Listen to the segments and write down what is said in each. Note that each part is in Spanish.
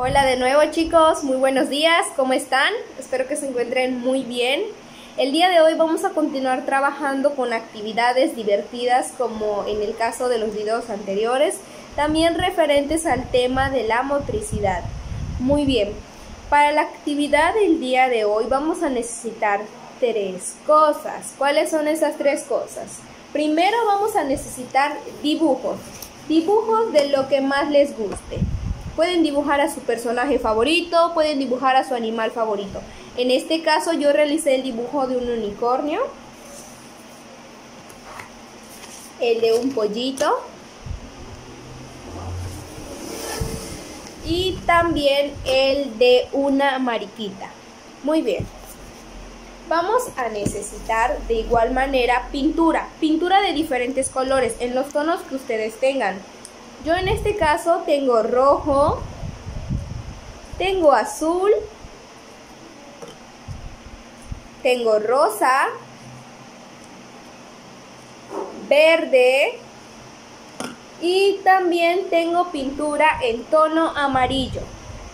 Hola de nuevo chicos, muy buenos días, ¿cómo están? Espero que se encuentren muy bien. El día de hoy vamos a continuar trabajando con actividades divertidas como en el caso de los videos anteriores, también referentes al tema de la motricidad. Muy bien, para la actividad del día de hoy vamos a necesitar tres cosas. ¿Cuáles son esas tres cosas? Primero vamos a necesitar dibujos, dibujos de lo que más les guste. Pueden dibujar a su personaje favorito, pueden dibujar a su animal favorito. En este caso yo realicé el dibujo de un unicornio, el de un pollito y también el de una mariquita. Muy bien. Vamos a necesitar de igual manera pintura, pintura de diferentes colores en los tonos que ustedes tengan. Yo en este caso tengo rojo, tengo azul, tengo rosa, verde y también tengo pintura en tono amarillo.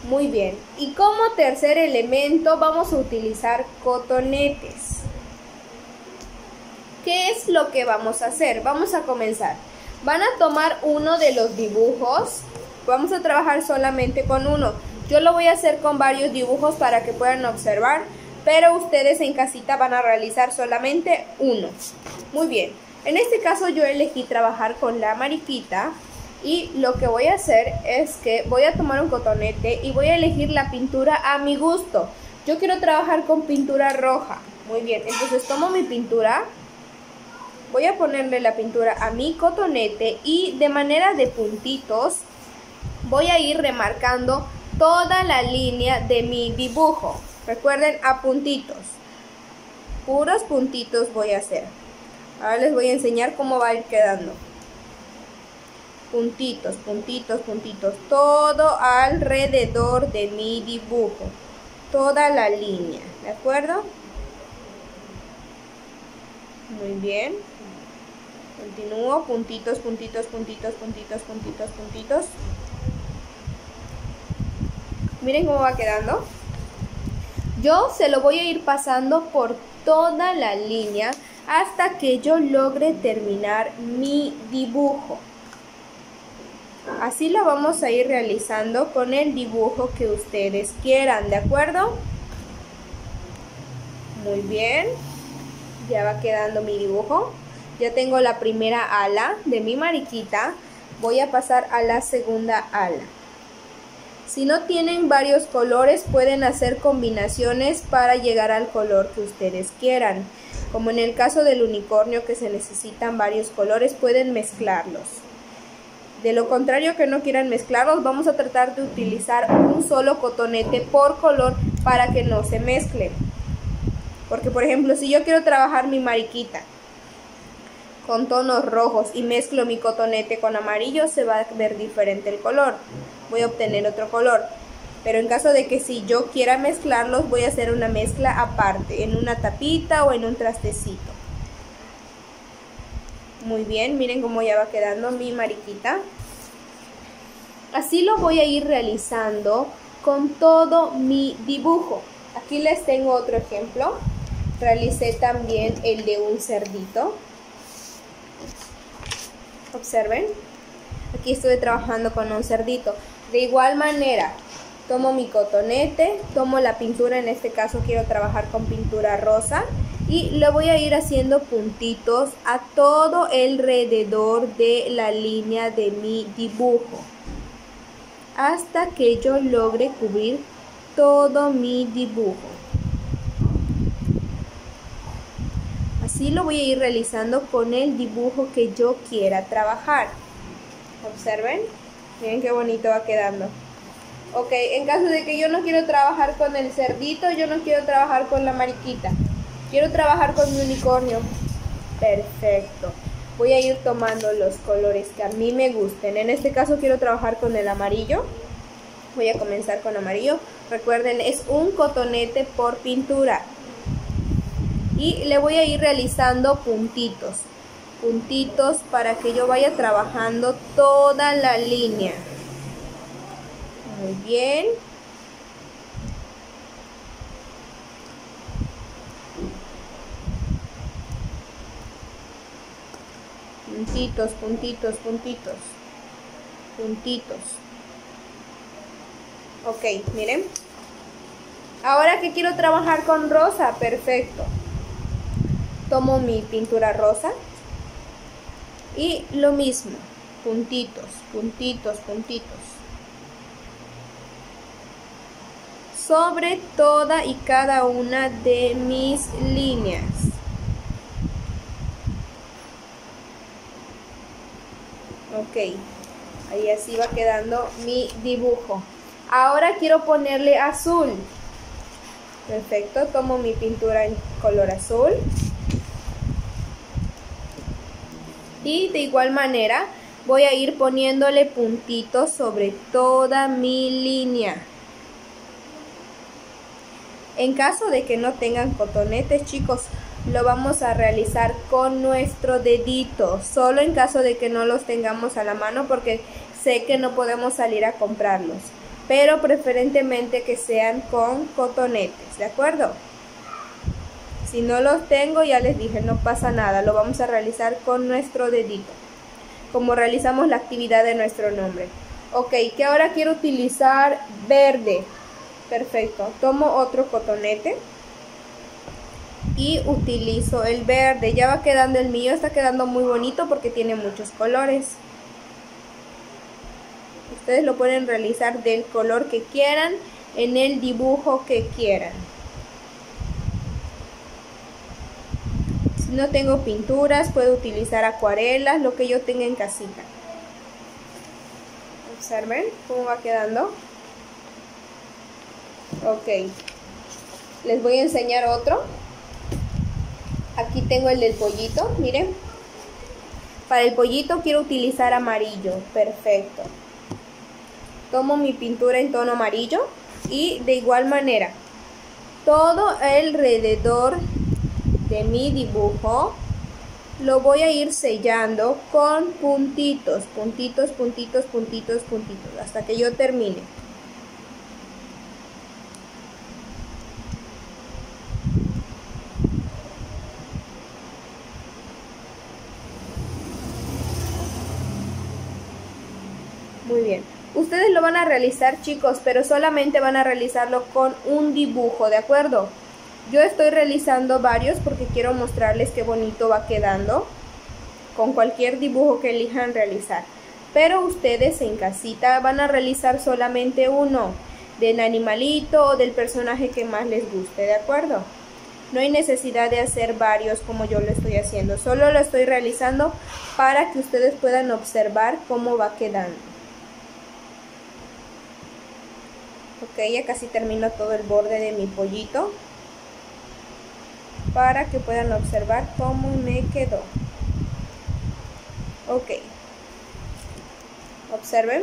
Muy bien. Y como tercer elemento vamos a utilizar cotonetes. ¿Qué es lo que vamos a hacer? Vamos a comenzar. Van a tomar uno de los dibujos. Vamos a trabajar solamente con uno. Yo lo voy a hacer con varios dibujos para que puedan observar, pero ustedes en casita van a realizar solamente uno. Muy bien. En este caso yo elegí trabajar con la mariquita y lo que voy a hacer es que voy a tomar un cotonete y voy a elegir la pintura a mi gusto. Yo quiero trabajar con pintura roja. Muy bien, entonces tomo mi pintura voy a ponerle la pintura a mi cotonete y de manera de puntitos voy a ir remarcando toda la línea de mi dibujo. Recuerden a puntitos. Puros puntitos voy a hacer. Ahora les voy a enseñar cómo va a ir quedando. Puntitos, puntitos, puntitos. Todo alrededor de mi dibujo. Toda la línea. ¿De acuerdo? Muy bien. Continúo, puntitos, puntitos, puntitos, puntitos, puntitos, puntitos. Miren cómo va quedando. Yo se lo voy a ir pasando por toda la línea hasta que yo logre terminar mi dibujo. Así lo vamos a ir realizando con el dibujo que ustedes quieran, ¿de acuerdo? Muy bien. Ya va quedando mi dibujo. Ya tengo la primera ala de mi mariquita. Voy a pasar a la segunda ala. Si no tienen varios colores, pueden hacer combinaciones para llegar al color que ustedes quieran. Como en el caso del unicornio que se necesitan varios colores, pueden mezclarlos. De lo contrario que no quieran mezclarlos, vamos a tratar de utilizar un solo cotonete por color para que no se mezclen. Porque por ejemplo, si yo quiero trabajar mi mariquita con tonos rojos y mezclo mi cotonete con amarillo, se va a ver diferente el color. Voy a obtener otro color. Pero en caso de que si yo quiera mezclarlos, voy a hacer una mezcla aparte, en una tapita o en un trastecito. Muy bien, miren cómo ya va quedando mi mariquita. Así lo voy a ir realizando con todo mi dibujo. Aquí les tengo otro ejemplo. Realicé también el de un cerdito. Observen. Aquí estoy trabajando con un cerdito. De igual manera, tomo mi cotonete, tomo la pintura, en este caso quiero trabajar con pintura rosa y le voy a ir haciendo puntitos a todo alrededor de la línea de mi dibujo hasta que yo logre cubrir todo mi dibujo. Así lo voy a ir realizando con el dibujo que yo quiera trabajar. Observen, miren qué bonito va quedando. Ok, en caso de que yo no quiero trabajar con el cerdito, yo no quiero trabajar con la mariquita. Quiero trabajar con mi unicornio. Perfecto. Voy a ir tomando los colores que a mí me gusten. En este caso quiero trabajar con el amarillo. Voy a comenzar con amarillo. Recuerden, es un cotonete por pintura y le voy a ir realizando puntitos puntitos para que yo vaya trabajando toda la línea Muy bien. Puntitos, puntitos, puntitos. Puntitos. Ok, miren. Ahora que quiero trabajar con rosa, perfecto. Tomo mi pintura rosa. Y lo mismo, puntitos, puntitos, puntitos. Sobre toda y cada una de mis líneas. Ok, ahí así va quedando mi dibujo. Ahora quiero ponerle azul. Perfecto, tomo mi pintura en color azul. Y de igual manera voy a ir poniéndole puntitos sobre toda mi línea. En caso de que no tengan cotonetes, chicos, lo vamos a realizar con nuestro dedito, solo en caso de que no los tengamos a la mano porque sé que no podemos salir a comprarlos, pero preferentemente que sean con cotonetes, ¿de acuerdo? Si no los tengo, ya les dije, no pasa nada, lo vamos a realizar con nuestro dedito, como realizamos la actividad de nuestro nombre. Ok, que ahora quiero utilizar verde. Perfecto, tomo otro cotonete y utilizo el verde. Ya va quedando el mío, está quedando muy bonito porque tiene muchos colores. Ustedes lo pueden realizar del color que quieran, en el dibujo que quieran. No tengo pinturas, puedo utilizar acuarelas, lo que yo tenga en casita. Observen cómo va quedando. Ok. Les voy a enseñar otro. Aquí tengo el del pollito, miren. Para el pollito quiero utilizar amarillo, perfecto. Tomo mi pintura en tono amarillo y de igual manera, todo alrededor de mi dibujo lo voy a ir sellando con puntitos, puntitos, puntitos, puntitos, puntitos, hasta que yo termine. Muy bien. Ustedes lo van a realizar chicos, pero solamente van a realizarlo con un dibujo, ¿de acuerdo? Yo estoy realizando varios porque quiero mostrarles qué bonito va quedando con cualquier dibujo que elijan realizar. Pero ustedes en casita van a realizar solamente uno del animalito o del personaje que más les guste, ¿de acuerdo? No hay necesidad de hacer varios como yo lo estoy haciendo, solo lo estoy realizando para que ustedes puedan observar cómo va quedando. Ok, ya casi termino todo el borde de mi pollito. Para que puedan observar cómo me quedó. Ok. Observen.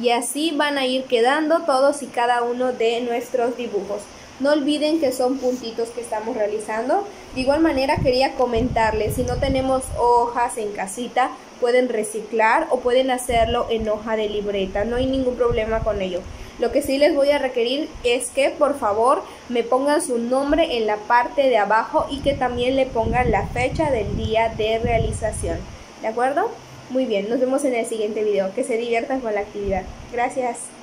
Y así van a ir quedando todos y cada uno de nuestros dibujos. No olviden que son puntitos que estamos realizando. De igual manera quería comentarles, si no tenemos hojas en casita, pueden reciclar o pueden hacerlo en hoja de libreta. No hay ningún problema con ello. Lo que sí les voy a requerir es que por favor me pongan su nombre en la parte de abajo y que también le pongan la fecha del día de realización. ¿De acuerdo? Muy bien, nos vemos en el siguiente video. Que se diviertan con la actividad. Gracias.